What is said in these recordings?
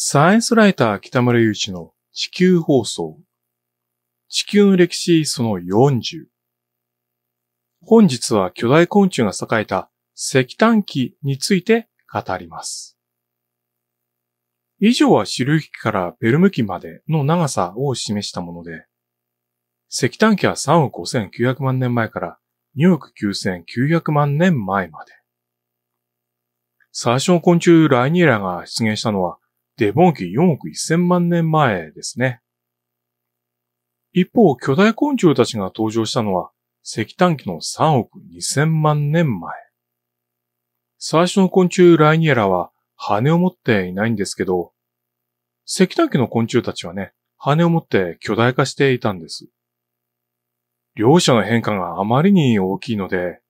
サイエンスライター北村祐一の地球放送。地球の歴史その40。本日は巨大昆虫が栄えた石炭紀について語ります。以上は主流期からペルム紀までの長さを示したもので、石炭紀は3億5900万年前から2億9900万年前まで。最初の昆虫ライニエラが出現したのはデボン紀4億1000万年前ですね。一方、巨大昆虫たちが登場したのは石炭紀の3億2000万年前。最初の昆虫ライニエラは羽を持っていないんですけど、石炭紀の昆虫たちはね、羽を持って巨大化していたんです。両者の変化があまりに大きいので、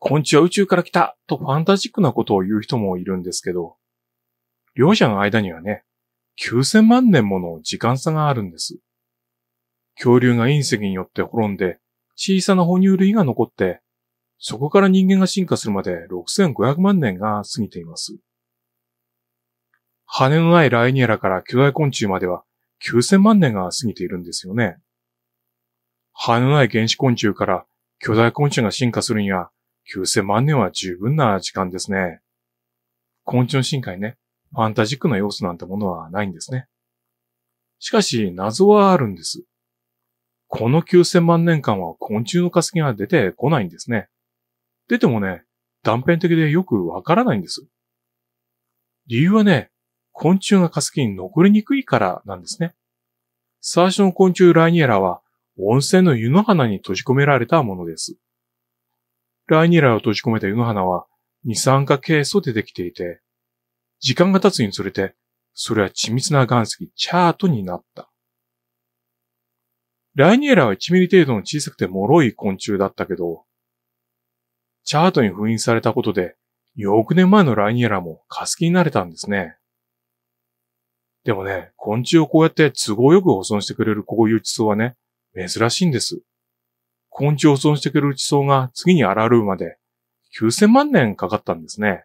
昆虫は宇宙から来たとファンタジックなことを言う人もいるんですけど、両者の間にはね、9000万年もの時間差があるんです。恐竜が隕石によって滅んで、小さな哺乳類が残って、そこから人間が進化するまで6500万年が過ぎています。羽のないライニエラから巨大昆虫までは9000万年が過ぎているんですよね。羽のない原始昆虫から巨大昆虫が進化するには9000万年は十分な時間ですね。昆虫の進化にね、ファンタジックな要素なんてものはないんですね。しかし、謎はあるんです。この9000万年間は昆虫の化石が出てこないんですね。出てもね、断片的でよくわからないんです。理由はね、昆虫が化石に残りにくいからなんですね。最初の昆虫ライニエラは温泉の湯の花に閉じ込められたものです。ライニエラを閉じ込めた湯の花は二酸化ケイ素でできていて、時間が経つにつれて、それは緻密な岩石、チャートになった。ライニエラは1ミリ程度の小さくて脆い昆虫だったけど、チャートに封印されたことで、2億年前のライニエラも化石になれたんですね。でもね、昆虫をこうやって都合よく保存してくれるこういう地層はね、珍しいんです。昆虫を保存してくれる地層が次に現れるまで9000万年かかったんですね。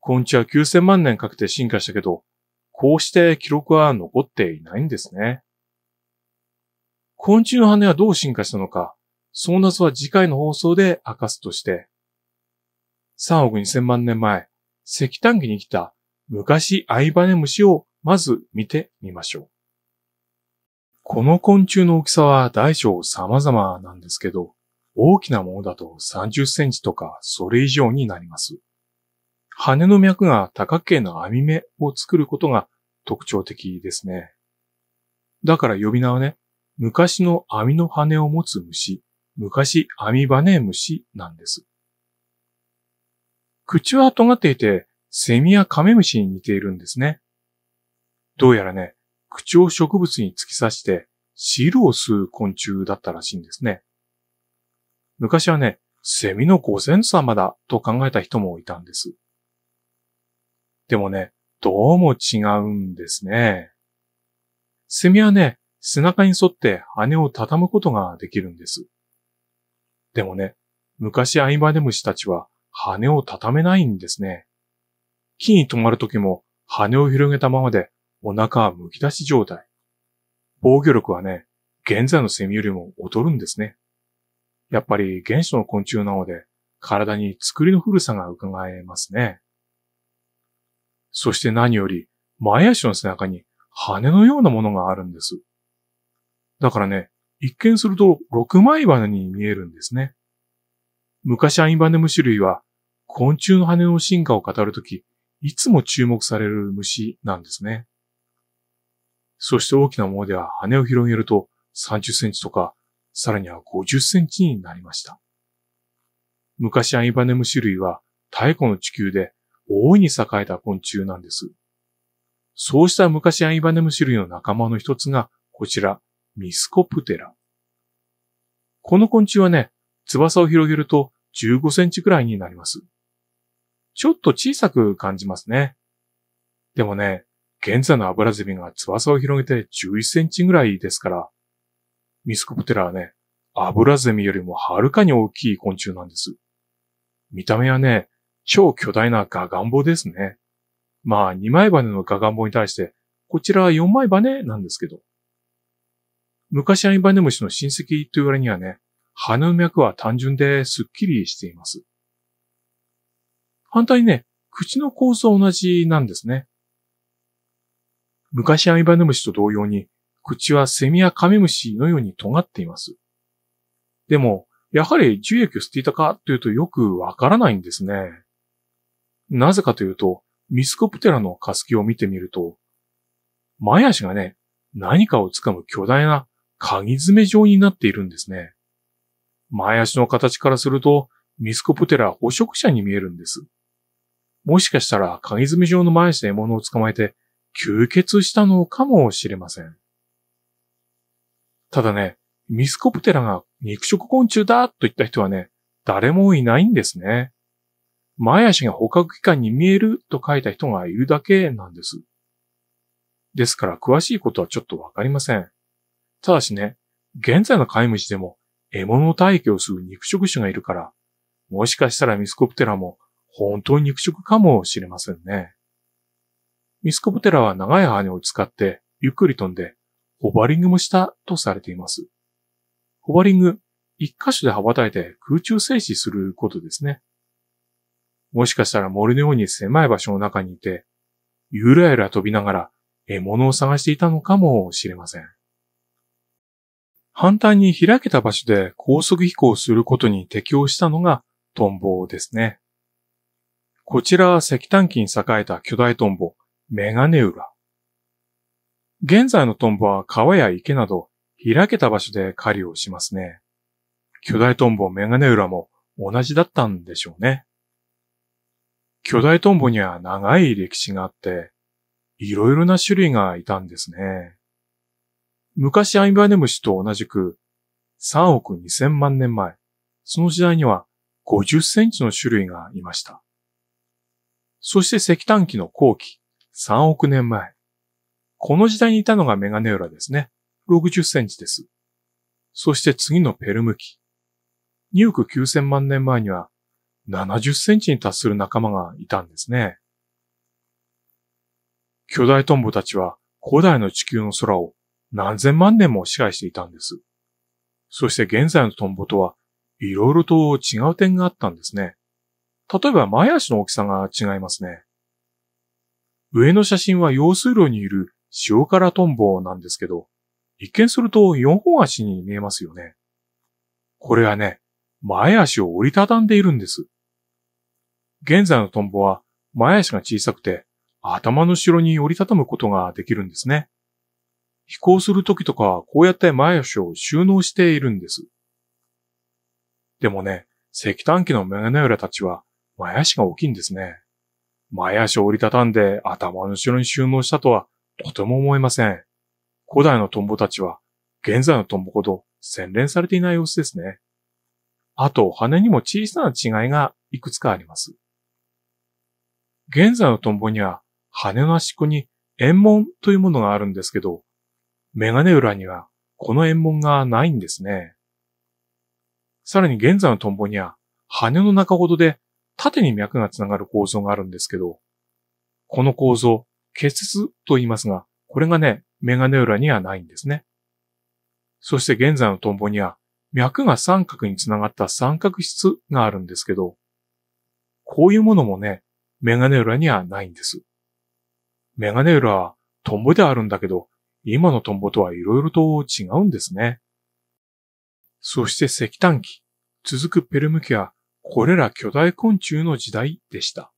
昆虫は9000万年かけて進化したけど、こうして記録は残っていないんですね。昆虫の羽はどう進化したのか、その謎は次回の放送で明かすとして、3億2000万年前、石炭紀に来た昔アイバネムシをまず見てみましょう。この昆虫の大きさは大小様々なんですけど、大きなものだと30センチとかそれ以上になります。羽の脈が多角形の網目を作ることが特徴的ですね。だから呼び名はね、昔の網の羽を持つ虫、昔網バネムシなんです。口は尖っていて、セミやカメムシに似ているんですね。どうやらね、口を植物に突き刺して汁を吸う昆虫だったらしいんですね。昔はね、セミのご先祖様だと考えた人もいたんです。でもね、どうも違うんですね。セミはね、背中に沿って羽を畳むことができるんです。でもね、昔アイバネムシたちは羽を畳めないんですね。木に止まるときも羽を広げたままでお腹は剥き出し状態。防御力はね、現在のセミよりも劣るんですね。やっぱり原始の昆虫なので体に作りの古さが伺えますね。そして何より前足の背中に羽のようなものがあるんです。だからね、一見すると六枚羽に見えるんですね。昔アインバネムシ類は昆虫の羽の進化を語るとき、いつも注目される虫なんですね。そして大きなものでは羽を広げると30センチとか、さらには50センチになりました。昔アインバネムシ類は太古の地球で大いに栄えた昆虫なんです。そうした昔アイバネムシ類の仲間の一つがこちら、ミスコプテラ。この昆虫はね、翼を広げると15センチくらいになります。ちょっと小さく感じますね。でもね、現在のアブラゼミが翼を広げて11センチぐらいですから、ミスコプテラはね、アブラゼミよりもはるかに大きい昆虫なんです。見た目はね、超巨大なガガンボですね。まあ2枚羽のガガンボに対して、こちらは4枚羽なんですけど。昔アイバネムシの親戚と言われにはね、羽の脈は単純ですっきりしています。反対にね、口の構造は同じなんですね。昔アミバネムシと同様に、口はセミやカメムシのように尖っています。でも、やはり樹液を吸っていたかというとよくわからないんですね。なぜかというと、ミスコプテラのカスキを見てみると、前足がね、何かを掴む巨大な鍵爪状になっているんですね。前足の形からすると、ミスコプテラ捕食者に見えるんです。もしかしたら鍵爪状の前足で獲物を捕まえて吸血したのかもしれません。ただね、ミスコプテラが肉食昆虫だと言った人はね、誰もいないんですね。前足が捕獲器官に見えると書いた人がいるだけなんです。ですから詳しいことはちょっとわかりません。ただしね、現在の飼い主でも獲物体系を吸う肉食種がいるから、もしかしたらミスコプテラも本当に肉食かもしれませんね。ミスコプテラは長い羽を使ってゆっくり飛んで、ホバリングもしたとされています。ホバリング、一箇所で羽ばたいて空中静止することですね。もしかしたら森のように狭い場所の中にいて、ゆらゆら飛びながら獲物を探していたのかもしれません。反対に開けた場所で高速飛行することに適応したのがトンボですね。こちらは石炭機に栄えた巨大トンボ、メガネウラ。現在のトンボは川や池など開けた場所で狩りをしますね。巨大トンボメガネウラも同じだったんでしょうね。巨大トンボには長い歴史があって、いろいろな種類がいたんですね。昔アイバネムシと同じく3億2000万年前、その時代には50センチの種類がいました。そして石炭機の後期、3億年前。この時代にいたのがメガネウラですね。60センチです。そして次のペルム期。2億9000万年前には70センチに達する仲間がいたんですね。巨大トンボたちは古代の地球の空を何千万年も支配していたんです。そして現在のトンボとはいろいろと違う点があったんですね。例えば前足の大きさが違いますね。上の写真は用水路にいる塩辛トンボなんですけど、一見すると4本足に見えますよね。これはね、前足を折りたたんでいるんです。現在のトンボは前足が小さくて頭の後ろに折りたたむことができるんですね。飛行するときとかはこうやって前足を収納しているんです。でもね、石炭機のメガネウラたちは前足が大きいんですね。前足を折りたたんで頭の後ろに収納したとはとても思えません。古代のトンボたちは現在のトンボほど洗練されていない様子ですね。あと羽にも小さな違いがいくつかあります。現在のトンボには羽の端っこに円門というものがあるんですけど、メガネ裏にはこの円門がないんですね。さらに現在のトンボには羽の中ほどで縦に脈がつながる構造があるんですけど、この構造、結節と言いますが、これがね、メガネ裏にはないんですね。そして現在のトンボには、脈が三角につながった三角質があるんですけど、こういうものもね、メガネ裏にはないんです。メガネ裏はトンボであるんだけど、今のトンボとは色々と違うんですね。そして石炭機、続くペルム機はこれら巨大昆虫の時代でした。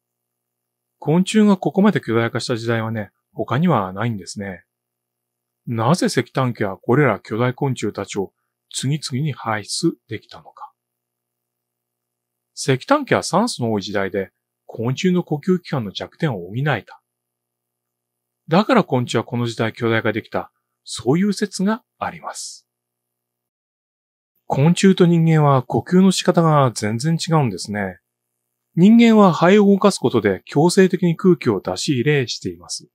昆虫がここまで巨大化した時代はね、他にはないんですね。なぜ石炭機はこれら巨大昆虫たちを次々に排出できたのか。石炭機は酸素の多い時代で昆虫の呼吸器官の弱点を補えた。だから昆虫はこの時代巨大化できた、そういう説があります。昆虫と人間は呼吸の仕方が全然違うんですね。人間は肺を動かすことで強制的に空気を出し入れしています。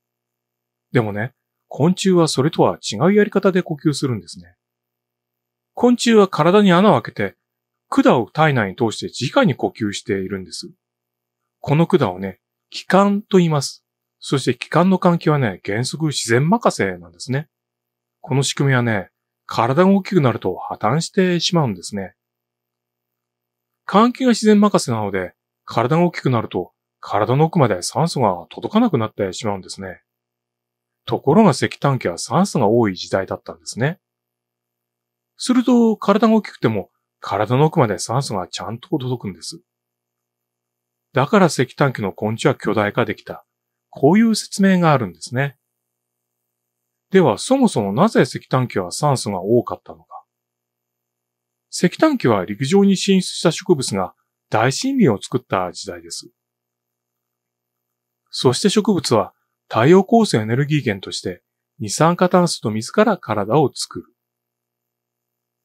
でもね、昆虫はそれとは違うやり方で呼吸するんですね。昆虫は体に穴を開けて管を体内に通して直に呼吸しているんです。この管をね、気管と言います。そして気管の換気はね、原則自然任せなんですね。この仕組みはね、体が大きくなると破綻してしまうんですね。換気が自然任せなので、体が大きくなると体の奥まで酸素が届かなくなってしまうんですね。ところが石炭機は酸素が多い時代だったんですね。すると体が大きくても体の奥まで酸素がちゃんと届くんです。だから石炭機の根治は巨大化できた。こういう説明があるんですね。では、そもそもなぜ石炭機は酸素が多かったのか。石炭機は陸上に進出した植物が大森林を作った時代です。そして植物は太陽光線エネルギー源として二酸化炭素と水から体を作る。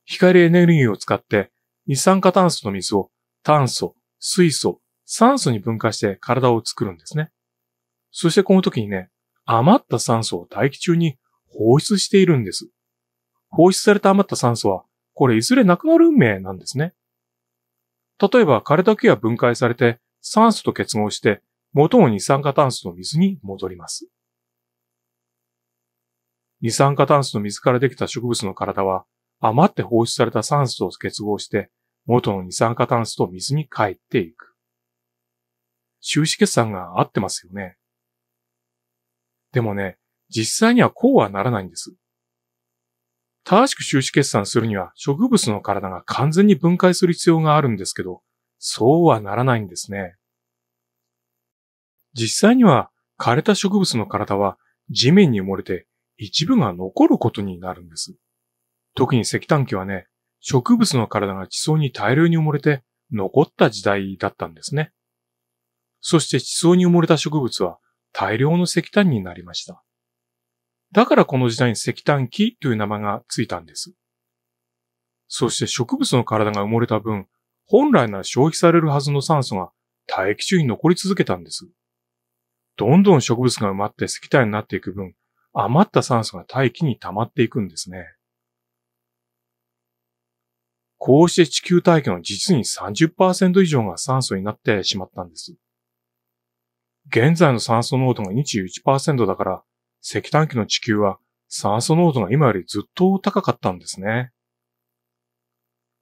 光エネルギーを使って二酸化炭素と水を炭素、水素、酸素に分解して体を作るんですね。そしてこの時にね、余った酸素を大気中に放出しているんです。放出された余った酸素は、これいずれなくなる運命なんですね。例えば枯れた木は分解されて酸素と結合して元の二酸化炭素の水に戻ります。二酸化炭素の水からできた植物の体は余って放出された酸素と結合して元の二酸化炭素と水に帰っていく。収支決算が合ってますよね。でもね、実際にはこうはならないんです。正しく収支決算するには植物の体が完全に分解する必要があるんですけど、そうはならないんですね。実際には枯れた植物の体は地面に埋もれて一部が残ることになるんです。特に石炭機はね、植物の体が地層に大量に埋もれて残った時代だったんですね。そして地層に埋もれた植物は大量の石炭になりました。だからこの時代に石炭機という名前がついたんです。そして植物の体が埋もれた分、本来なら消費されるはずの酸素が大気中に残り続けたんです。どんどん植物が埋まって石炭になっていく分、余った酸素が大気に溜まっていくんですね。こうして地球大気の実に30%以上が酸素になってしまったんです。現在の酸素濃度が21%だから、石炭機の地球は酸素濃度が今よりずっと高かったんですね。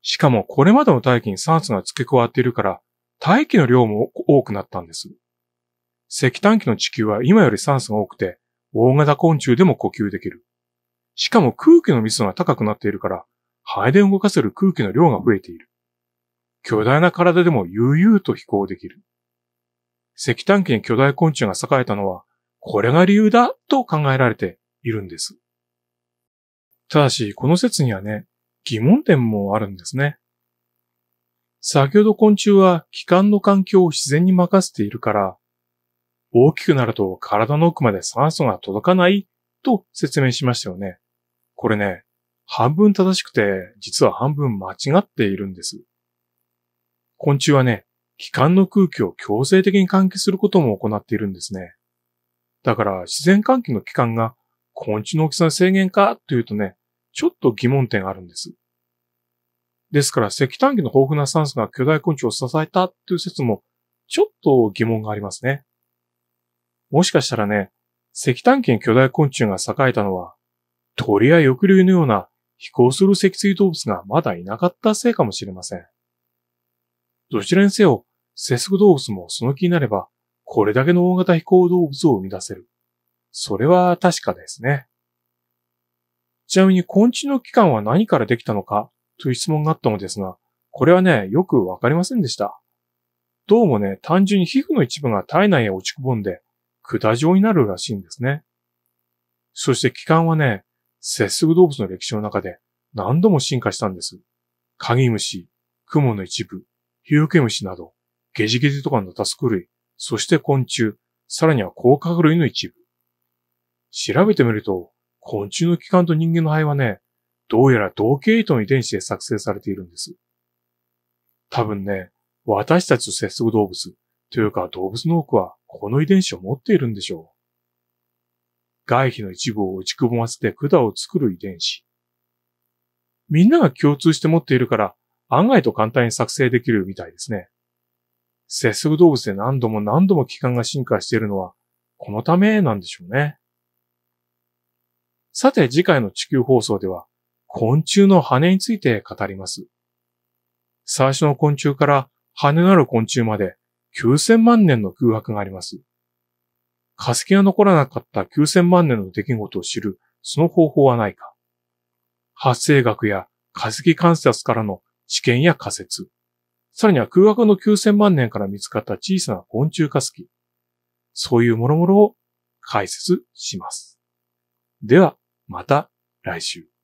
しかもこれまでの大気に酸素が付け加わっているから、大気の量も多くなったんです。石炭機の地球は今より酸素が多くて、大型昆虫でも呼吸できる。しかも空気の密度が高くなっているから、肺で動かせる空気の量が増えている。巨大な体でも悠々と飛行できる。石炭機に巨大昆虫が栄えたのは、これが理由だと考えられているんです。ただし、この説にはね、疑問点もあるんですね。先ほど昆虫は気管の環境を自然に任せているから、大きくなると体の奥まで酸素が届かないと説明しましたよね。これね、半分正しくて、実は半分間違っているんです。昆虫はね、気管の空気を強制的に換気することも行っているんですね。だから自然換気の期間が昆虫の大きさの制限かというとね、ちょっと疑問点があるんです。ですから石炭機の豊富な酸素が巨大昆虫を支えたという説もちょっと疑問がありますね。もしかしたらね、石炭機に巨大昆虫が栄えたのは鳥や翼竜のような飛行する脊椎動物がまだいなかったせいかもしれません。どちらにせよ、節足動物もその気になれば、これだけの大型飛行動物を生み出せる。それは確かですね。ちなみに昆虫の器官は何からできたのかという質問があったのですが、これはね、よくわかりませんでした。どうもね、単純に皮膚の一部が体内へ落ち込んで、管状になるらしいんですね。そして器官はね、節足動物の歴史の中で何度も進化したんです。カギムシ、クモの一部、ヒュウケムシなど、ゲジゲジとかのタスク類、そして昆虫、さらには甲殻類の一部。調べてみると、昆虫の器官と人間の肺はね、どうやら同系統の遺伝子で作成されているんです。多分ね、私たちと接続動物、というか動物の多くはこの遺伝子を持っているんでしょう。外皮の一部を打ちくぼませて管を作る遺伝子。みんなが共通して持っているから案外と簡単に作成できるみたいですね。節足動物で何度も何度も器官が進化しているのは、このためなんでしょうね。さて次回の地球放送では昆虫の羽について語ります。最初の昆虫から羽のある昆虫まで9000万年の空白があります。化石が残らなかった9000万年の出来事を知るその方法はないか。発生学や化石観察からの知見や仮説、さらには空白の9000万年から見つかった小さな昆虫化石、そういうものものを解説します。では、また来週。